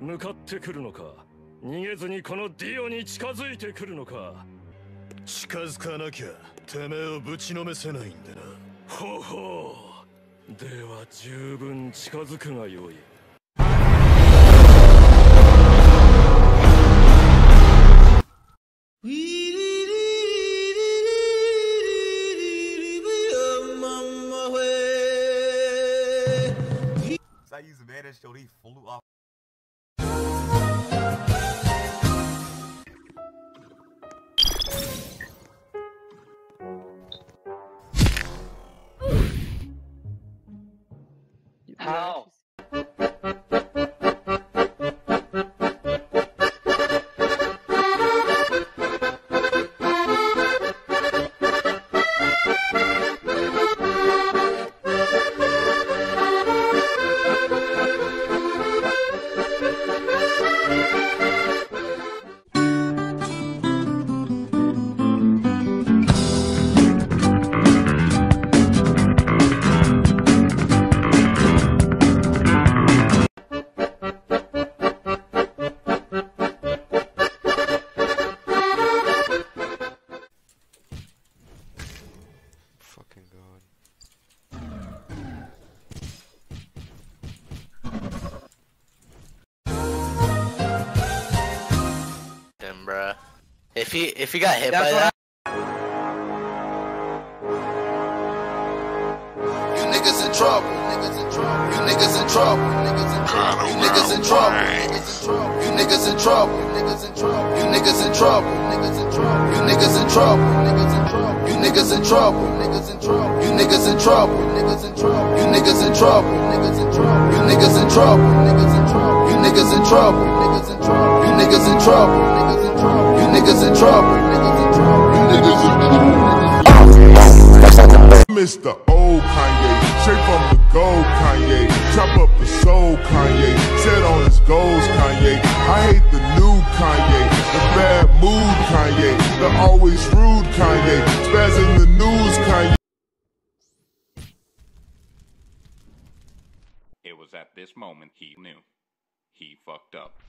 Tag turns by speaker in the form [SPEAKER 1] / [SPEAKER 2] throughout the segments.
[SPEAKER 1] 向かってくるのか？逃げずにこのディオに近づいてくるのか？
[SPEAKER 2] 近づかなきゃてめえをぶちのめせないんでな。
[SPEAKER 1] ほほう。では十分近づくがよい。
[SPEAKER 3] And showed he flew off.
[SPEAKER 4] bro. If he if he got hit
[SPEAKER 5] That's
[SPEAKER 4] by that.
[SPEAKER 6] You niggas in trouble. You niggas in trouble. Niggas in trouble. You niggas in trouble. Niggas in trouble. You niggas in trouble. Niggas in trouble. You niggas in trouble. Niggas in trouble. You niggas in trouble. Niggas in trouble. You niggas in trouble. Niggas in trouble. You niggas in trouble. Niggas in trouble. You niggas in trouble. Niggas in trouble. You niggas in trouble. Niggas in trouble. You niggas in trouble.
[SPEAKER 7] Niggas in trouble. In trouble. Old Kanye, straight from the gold Kanye, chop up the soul Kanye, set on his goals Kanye. I hate the new Kanye, the bad mood Kanye, the always rude Kanye, spaz in the news Kanye.
[SPEAKER 8] It was at this moment he knew. He fucked up.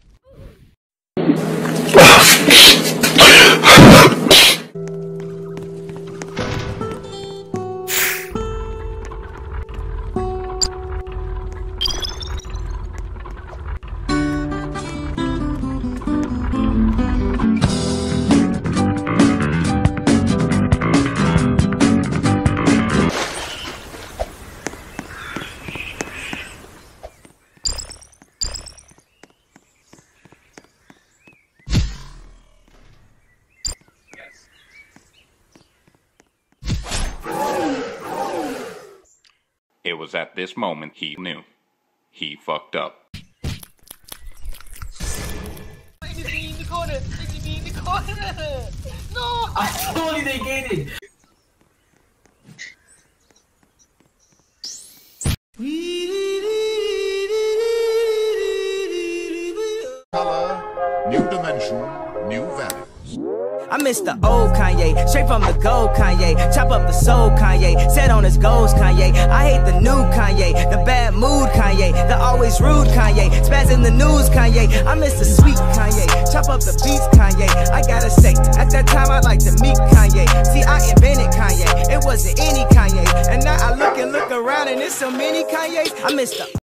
[SPEAKER 8] It was at this moment he knew. He fucked up.
[SPEAKER 5] No, I told you they gained it.
[SPEAKER 7] Color, new dimension, new values.
[SPEAKER 9] I miss the old Kanye, straight from the gold Kanye. Chop up the soul Kanye, set on his goals Kanye. I hate the new Kanye, the bad mood Kanye, the always rude Kanye. Spaz in the news Kanye, I miss the sweet Kanye. Chop up the beats Kanye. I gotta say, at that time I like to meet Kanye. See, I invented Kanye, it wasn't any Kanye. And now I look and look around and there's so many Kanyes. I miss the